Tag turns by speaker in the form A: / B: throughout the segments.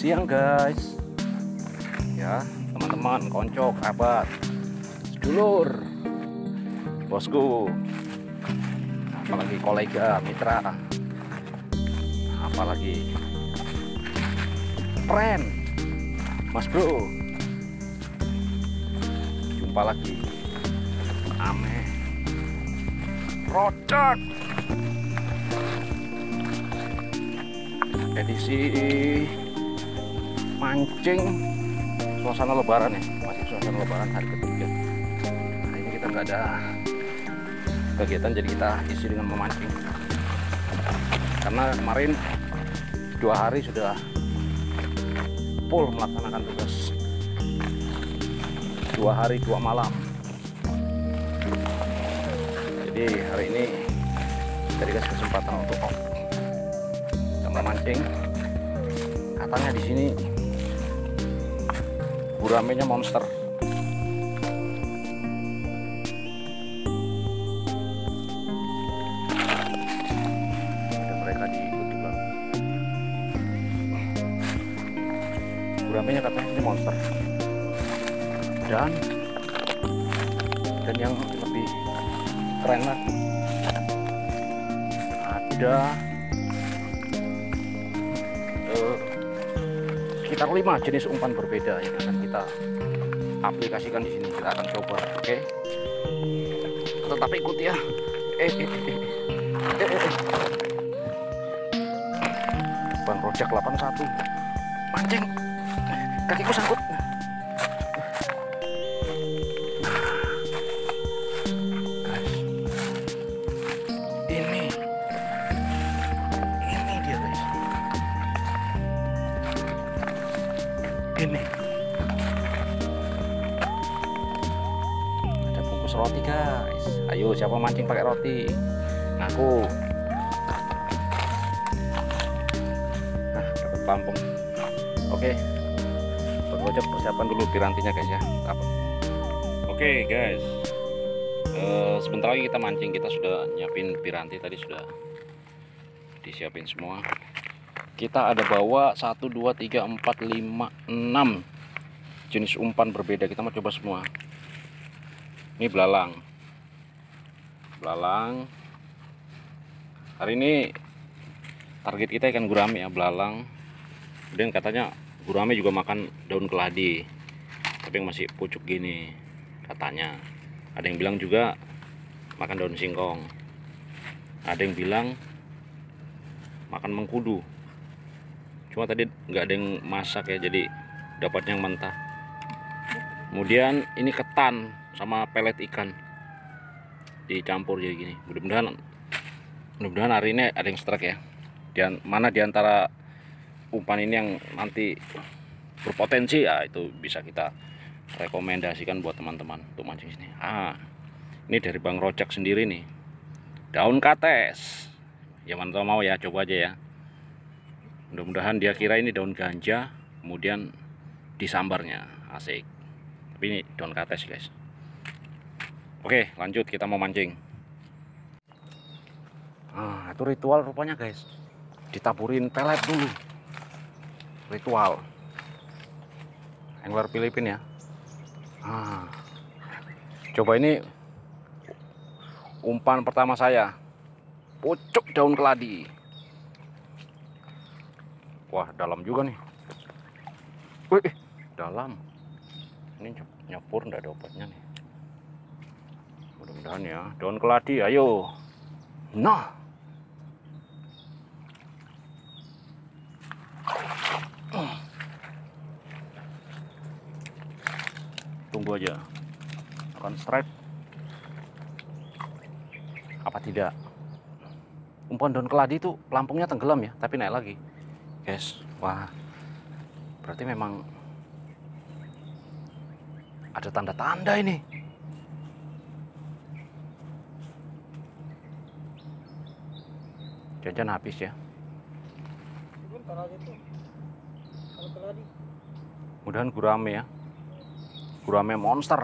A: siang guys. Ya teman-teman konco kerabat sedulur. Bosku. Apalagi kolega mitra. Apalagi. Friend. Mas bro. Jumpa lagi. Ame rocak edisi mancing. Suasana lebaran ya? Masih suasana lebaran hari ketiga. Nah ini kita nggak ada kegiatan jadi kita isi dengan memancing. Karena kemarin dua hari sudah full melaksanakan tugas. Dua hari dua malam. Jadi hari ini kita dikasih kesempatan untuk kita memancing. Katanya di sini guramenya monster. Ada mereka di ikut belakang guramenya katanya ini monster. Dan dan yang lebih keren lagi ada sekitar lima jenis umpan berbeda yang akan kita aplikasikan di sini. Kita akan coba oke? Tetap ikut ya. Eh, eh, eh, eh, eh, eh, eh. Bang Rojak 81 mancing kakiku sangkut guys ayo siapa mancing pakai roti? Ngaku nah dapat pampung. Oke. Bang persiapan dulu pirantinya guys ya. Oke guys. Eh, sebentar lagi kita mancing. Kita sudah nyiapin piranti tadi sudah disiapin semua. Kita ada bawa 1 2 3 4 5 6 jenis umpan berbeda. Kita mau coba semua. Ini belalang belalang. Hari ini target kita ikan gurame ya belalang. Kemudian katanya gurame juga makan daun keladi tapi yang masih pucuk gini katanya. Ada yang bilang juga makan daun singkong. Ada yang bilang makan mengkudu. Cuma tadi nggak ada yang masak ya jadi dapatnya yang mentah. Kemudian ini ketan sama pelet ikan dicampur jadi gini. Mudah-mudahan mudah-mudahan hari ini ada yang strike ya. Dan mana di antara umpan ini yang nanti berpotensi ya itu bisa kita rekomendasikan buat teman-teman untuk mancing sini. Ah ini dari Bang Rojak sendiri nih. Daun kates. Ya mantap mau ya coba aja ya. Mudah-mudahan dia kira ini daun ganja kemudian disambarnya. Asik. Tapi ini daun kates guys oke lanjut kita mau mancing. Ah itu ritual rupanya guys. Ditaburin pelet dulu. Ritual. Angler Filipin ya. Ah. coba ini. Umpan pertama saya. Pucuk daun keladi. Wah dalam juga nih. Wih dalam. Ini nyepur ndak ada obatnya nih mudah-mudahan ya. Daun keladi ayo. Nah. Tunggu aja. Akan strike. Apa tidak? Umpan daun keladi itu pelampungnya tenggelam ya tapi naik lagi. Guys wah. Berarti memang ada tanda-tanda ini jajan habis ya. Mudahan gurame ya. Gurame monster.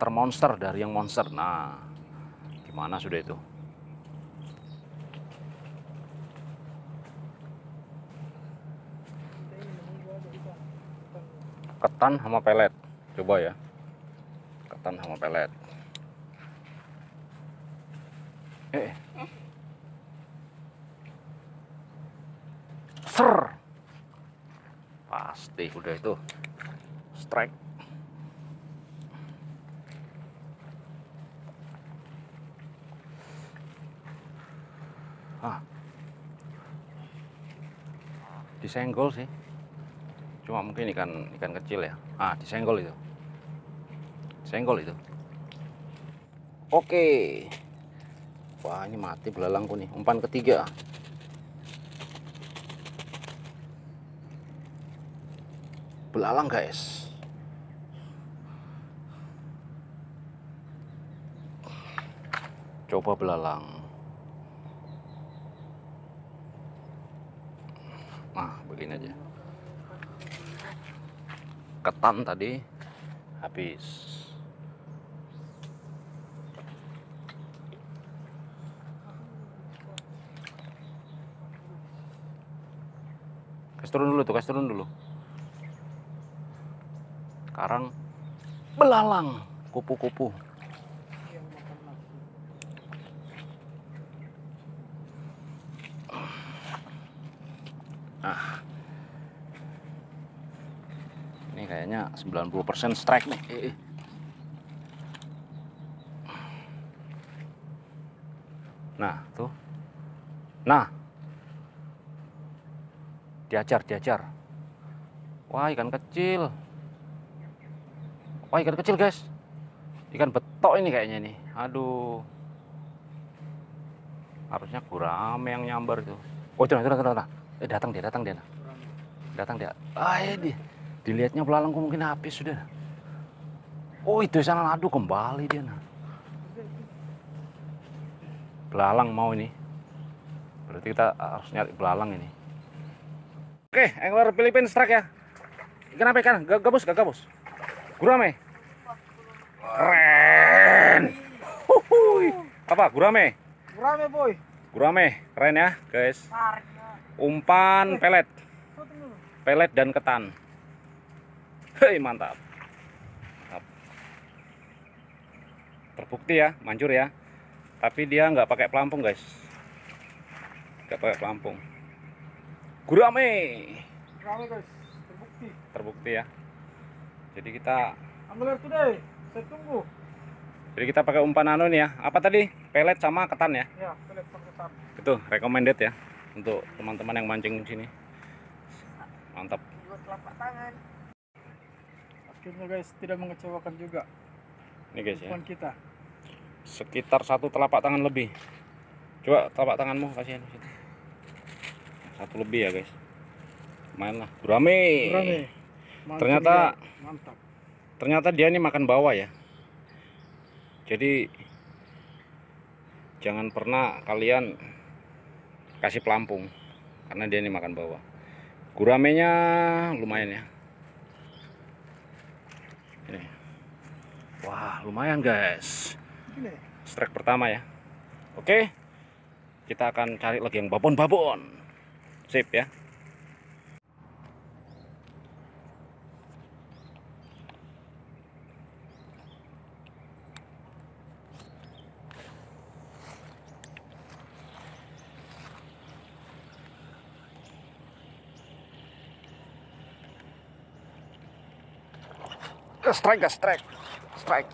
A: Termonster dari yang monster. Nah gimana sudah itu? Ketan sama pelet. Coba ya. Ketan sama pelet. Eh ser. Pasti udah itu. Strike. Ah. Disenggol sih. Cuma mungkin ikan ikan kecil ya. Ah disenggol itu. Senggol itu. Oke. Wah ini mati belalangku nih. Umpan ketiga belalang guys. Coba belalang. Nah begini aja. Ketan tadi habis. Kasih turun dulu tuh kasih turun dulu sekarang belalang kupu-kupu. Nah ini kayaknya 90% strike nih. Eh, eh. nah tuh. Nah. Diajar diajar. Wah ikan kecil wah ikan kecil guys. Ikan betok ini kayaknya nih. Aduh. Harusnya gurame yang nyambar itu. Oh itu itu itu eh datang dia datang dia. Datang dia. Ah ya dia. Dilihatnya belalangku mungkin habis sudah. Oh itu sana aduh kembali dia nah. Belalang mau ini. Berarti kita harus nyari belalang ini. Oke angler Filipin strike ya. Ikan apa ikan? Ga- gabus gak gabus gurame? Keren. Huhuy. apa gurame?
B: Rame boy.
A: gurame keren ya guys. Umpan pelet. pelet dan ketan. Hei mantap. Mantap. terbukti ya manjur ya. Tapi dia nggak pakai pelampung guys. Nggak pakai pelampung. Gurame.
B: Rame guys. Terbukti.
A: terbukti ya jadi kita
B: Angler today. Saya tunggu.
A: jadi kita pakai umpan anu nih ya apa tadi pelet sama ketan ya
B: Ya, pelet pangketan.
A: itu recommended ya untuk teman-teman yang mancing di sini mantap
B: Dua telapak tangan. Akhirnya guys tidak mengecewakan juga
A: ini guys ya
B: umpan kita.
A: sekitar satu telapak tangan lebih coba telapak tanganmu kasihan satu lebih ya guys main lah gurame
B: Rame.
A: Ternyata-
B: mantap.
A: ternyata dia ini makan bawah ya. Jadi jangan pernah kalian kasih pelampung karena dia ini makan bawah. Guramenya lumayan ya. Ini. Wah lumayan guys. Strike pertama ya. Oke kita akan cari lagi yang babon-babon. Sip ya strike gas strike strike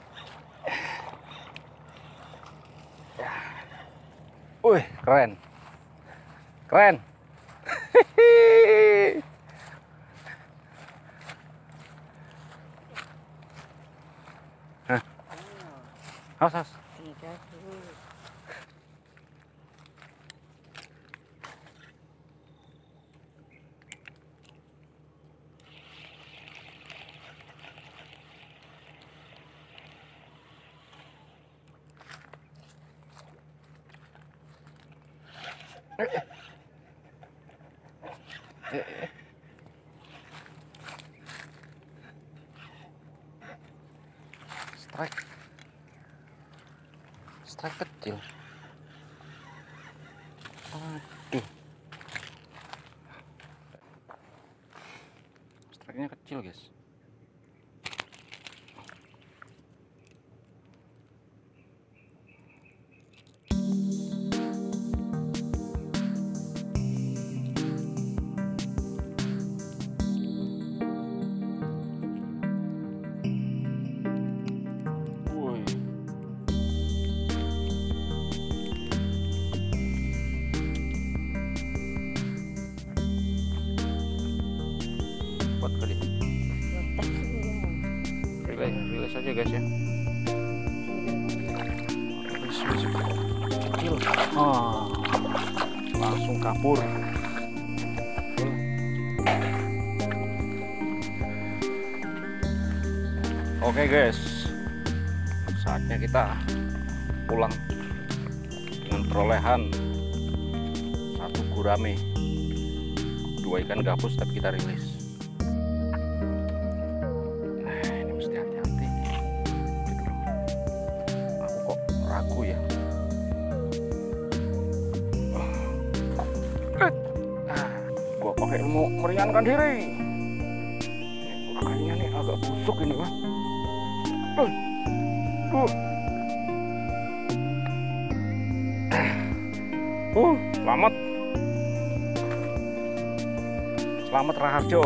A: Wih, keren. Keren. Hah? Haus, haus. Strike. Strike kecil. Aduh. Strike-nya kecil, guys. Saja guys ya. Kecil ah langsung kabur. Oke guys, saatnya kita pulang dengan perolehan satu gurame, dua ikan gabus tapi kita rilis. Ah, gua pakai ilmu meringankan diri. Kayaknya nih agak busuk ini mah. Uh, uh. Uh, selamat. Selamat Raharjo.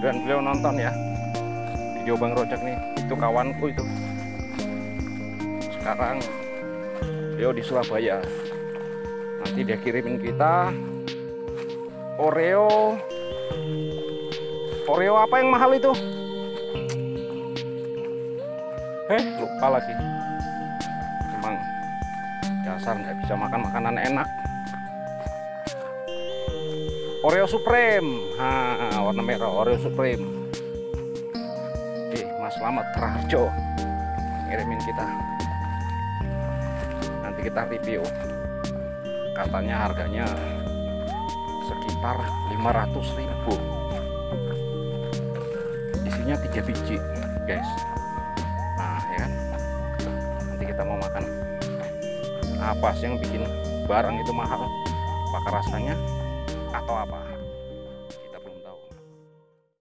A: Dan beliau nonton ya video Bang Rojak nih. Itu kawanku itu. Sekarang beliau di Surabaya. Nanti dia kirimin kita Oreo. Oreo apa yang mahal itu? Eh, lupa lagi. Emang dasar nggak bisa makan makanan enak. Oreo Supreme, ha, warna merah Oreo Supreme. Oke, Mas Selamat Raharjo ngirimin kita. Nanti kita review. Katanya harganya sekitar 500.000 Isinya tiga biji, guys. Nah, ya kan? Nanti kita mau makan apa sih yang bikin barang itu mahal? Apakah rasanya?